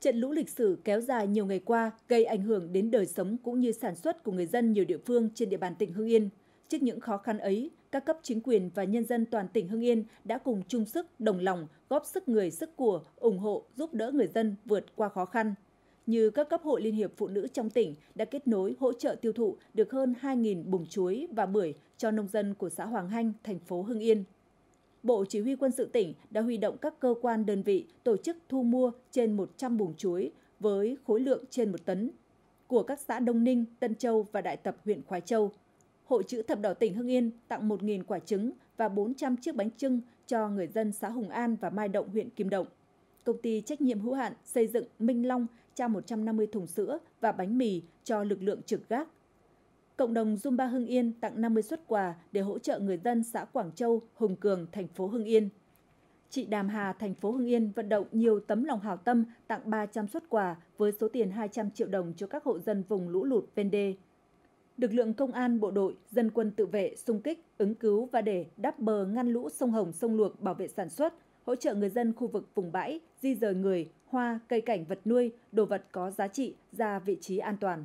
Trận lũ lịch sử kéo dài nhiều ngày qua gây ảnh hưởng đến đời sống cũng như sản xuất của người dân nhiều địa phương trên địa bàn tỉnh Hưng Yên. Trước những khó khăn ấy, các cấp chính quyền và nhân dân toàn tỉnh Hưng Yên đã cùng chung sức, đồng lòng, góp sức người, sức của, ủng hộ, giúp đỡ người dân vượt qua khó khăn. Như các cấp hội Liên hiệp Phụ nữ trong tỉnh đã kết nối hỗ trợ tiêu thụ được hơn 2.000 bùng chuối và bưởi cho nông dân của xã Hoàng Hanh, thành phố Hưng Yên. Bộ Chỉ huy quân sự tỉnh đã huy động các cơ quan đơn vị tổ chức thu mua trên 100 buồng chuối với khối lượng trên một tấn của các xã Đông Ninh, Tân Châu và Đại Tập huyện Khoái Châu. Hội chữ thập đỏ tỉnh Hưng Yên tặng 1.000 quả trứng và 400 chiếc bánh trưng cho người dân xã Hùng An và Mai Động huyện Kim Động. Công ty trách nhiệm hữu hạn xây dựng Minh Long trao 150 thùng sữa và bánh mì cho lực lượng trực gác Cộng đồng Zumba Hưng Yên tặng 50 xuất quà để hỗ trợ người dân xã Quảng Châu, Hùng Cường, thành phố Hưng Yên. Chị Đàm Hà, thành phố Hưng Yên vận động nhiều tấm lòng hảo tâm tặng 300 xuất quà với số tiền 200 triệu đồng cho các hộ dân vùng lũ lụt ven đê. Lực lượng công an, bộ đội, dân quân tự vệ, xung kích, ứng cứu và để đắp bờ ngăn lũ sông Hồng, sông Luộc bảo vệ sản xuất, hỗ trợ người dân khu vực vùng bãi, di rời người, hoa, cây cảnh vật nuôi, đồ vật có giá trị ra vị trí an toàn.